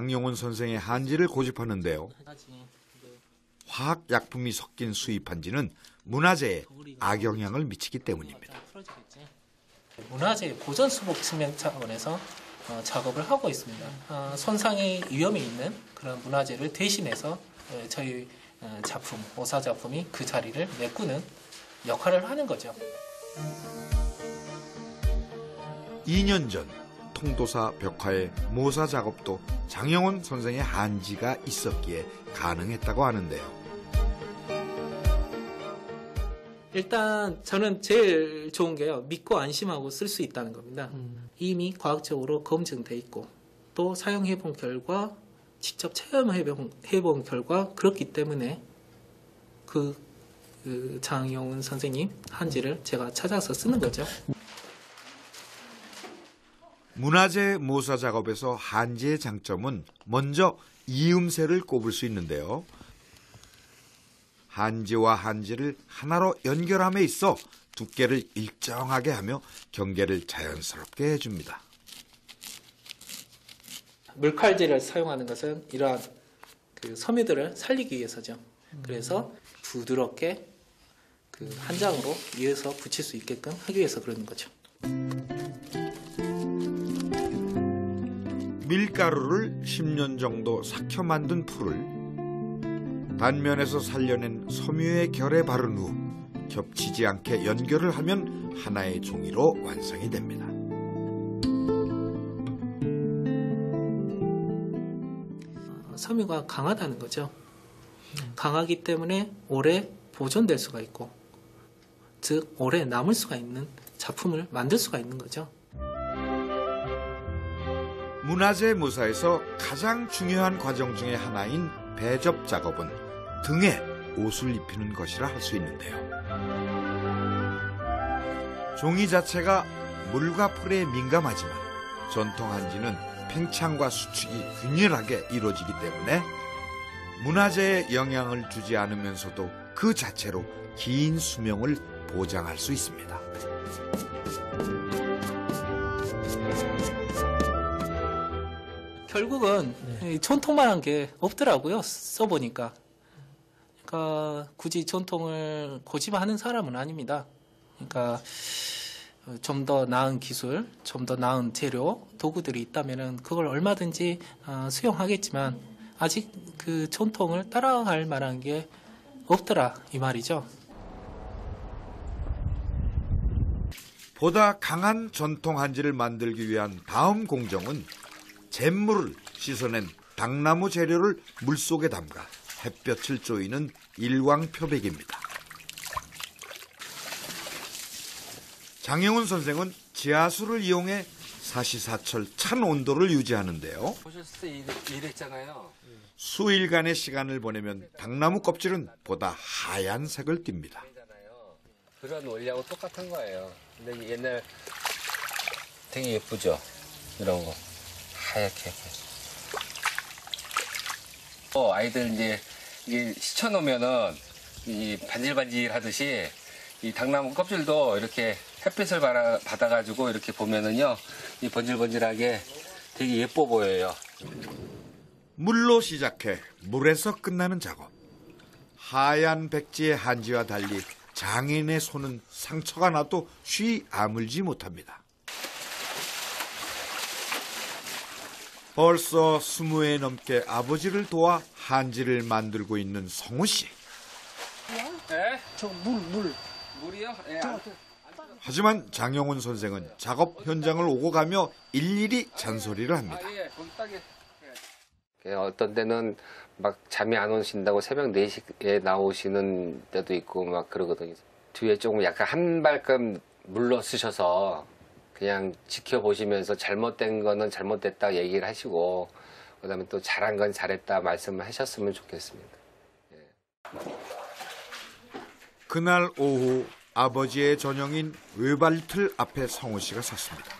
장용훈 선생의 한지를 고집하는데요. 화학 약품이 섞인 수입 한지는 문화재에 악영향을 미치기 때문입니다. 문화재 보전 수복 측면 차원에서 어, 작업을 하고 있습니다. 어, 손상의 위험이 있는 그런 문화재를 대신해서 어, 저희 어, 작품, 오사 작품이 그 자리를 메꾸는 역할을 하는 거죠. 2년 전 통도사 벽화의 모사 작업도 장영훈 선생의 한지가 있었기에 가능했다고 하는데요. 일단 저는 제일 좋은 게요. 믿고 안심하고 쓸 수 있다는 겁니다. 이미 과학적으로 검증돼 있고 또 사용해 본 결과 직접 체험해 본, 해본 결과 그렇기 때문에 그, 그 장영훈 선생님 한지를 제가 찾아서 쓰는 거죠. 문화재 모사 작업에서 한지의 장점은 먼저 이음새를 꼽을 수 있는데요. 한지와 한지를 하나로 연결함에 있어 두께를 일정하게 하며 경계를 자연스럽게 해줍니다. 물칼질을 사용하는 것은 이러한 그 섬유들을 살리기 위해서죠. 그래서 부드럽게 그 한 장으로 이어서 붙일 수 있게끔 하기 위해서 그러는 거죠. 밀가루를 10년 정도 삭혀 만든 풀을 단면에서 살려낸 섬유의 결에 바른 후 겹치지 않게 연결을 하면 하나의 종이로 완성이 됩니다. 섬유가 강하다는 거죠. 강하기 때문에 오래 보존될 수가 있고, 즉 오래 남을 수가 있는 작품을 만들 수가 있는 거죠. 문화재 모사에서 가장 중요한 과정 중의 하나인 배접 작업은 등에 옷을 입히는 것이라 할 수 있는데요. 종이 자체가 물과 풀에 민감하지만 전통 한지는 팽창과 수축이 균일하게 이루어지기 때문에 문화재에 영향을 주지 않으면서도 그 자체로 긴 수명을 보장할 수 있습니다. 결국은 이 전통만한 게 없더라고요. 써보니까. 그러니까 굳이 전통을 고집하는 사람은 아닙니다. 그러니까 좀 더 나은 기술, 좀 더 나은 재료, 도구들이 있다면은 그걸 얼마든지 어, 수용하겠지만 아직 그 전통을 따라갈 만한 게 없더라 이 말이죠. 보다 강한 전통 한지를 만들기 위한 다음 공정은 잿물을 씻어낸 당나무 재료를 물속에 담가 햇볕을 쪼이는 일광표백입니다. 장영훈 선생은 지하수를 이용해 사시사철 찬 온도를 유지하는데요. 보셨을 때 이랬, 이랬잖아요. 수일간의 시간을 보내면 당나무 껍질은 보다 하얀 색을 띱니다. 그런 원리하고 똑같은 거예요. 근데 옛날 되게 예쁘죠? 이런 거. 하얗게. 어, 아이들 이제 이게 시쳐놓으면은 이 반질반질 하듯이 이 당나무 껍질도 이렇게 햇빛을 받아, 받아가지고 이렇게 보면은요, 이 번질번질하게 되게 예뻐 보여요. 물로 시작해 물에서 끝나는 작업. 하얀 백지의 한지와 달리 장인의 손은 상처가 나도 쉬 아물지 못합니다. 벌써 스무 해 넘게 아버지를 도와 한지를 만들고 있는 성우 씨. 예? 저 물, 물. 물이요? 예. 하지만 장영훈 선생은 작업 현장을 오고 가며 일일이 잔소리를 합니다. 예, 거기 딱에. 예, 어떤 때는 막 잠이 안 오신다고 새벽 4시에 나오시는 때도 있고 막 그러거든요. 뒤에 조금 약간 한 발끔 물러 쓰셔서 그냥 지켜보시면서 잘못된 거는 잘못됐다 얘기를 하시고 그다음에 또 잘한 건 잘했다 말씀을 하셨으면 좋겠습니다. 그날 오후 아버지의 전형인 외발틀 앞에 성우 씨가 섰습니다.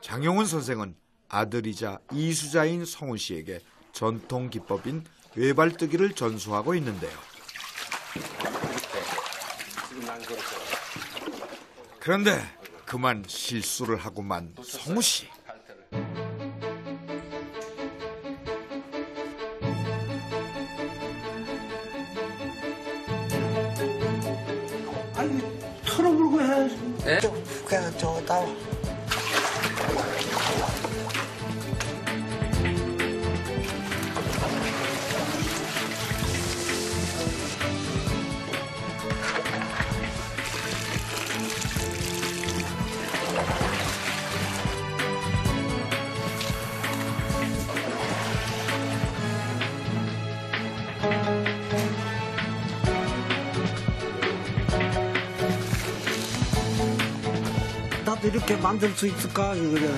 장용훈 선생은 아들이자 이수자인 성훈 씨에게 전통 기법인 외발뜨기를 전수하고 있는데요. 지금 난 그런데 그만 실수를 하고만 성우 씨. 아니 털어물고 해야지. 네? 저, 그냥 저거 따와. 이렇게 만들 수 있을까? 이거를